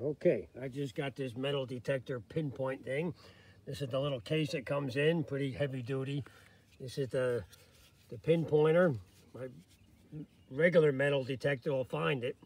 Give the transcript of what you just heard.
Okay, I just got this metal detector pinpoint thing. This is the little case that comes in, pretty heavy duty. This is the the pinpointer. My regular metal detector will find it.